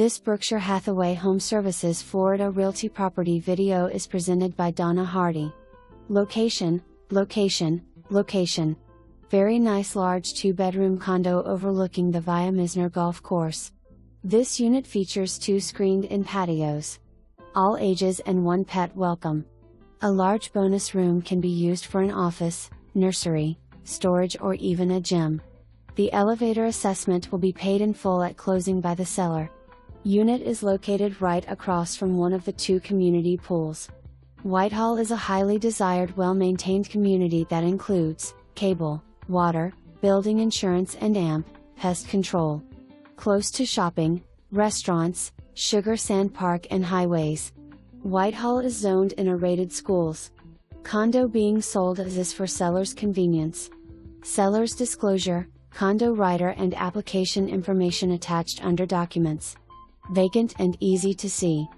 This Berkshire Hathaway Home Services Florida Realty property video is presented by Donna Hardy. Location, location, location. Very nice large two bedroom condo overlooking the Via Mizner Golf Course. This unit features two screened in patios. All ages and one pet welcome. A large bonus room can be used for an office, nursery, storage, or even a gym. The elevator assessment will be paid in full at closing by the seller. Unit is located right across from one of the two community pools. Whitehall is a highly desired well maintained community that includes cable, water, building insurance and AMP, pest control. Close to shopping, restaurants, Sugar Sand Park and highways. Whitehall is zoned in a rated schools. Condo being sold as is for seller's convenience. Seller's disclosure, condo rider and application information attached under documents. Vacant and easy to see.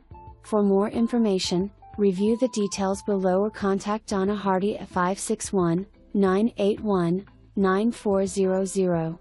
For more information, review the details below or contact Donna Hardy at 561 981 9400.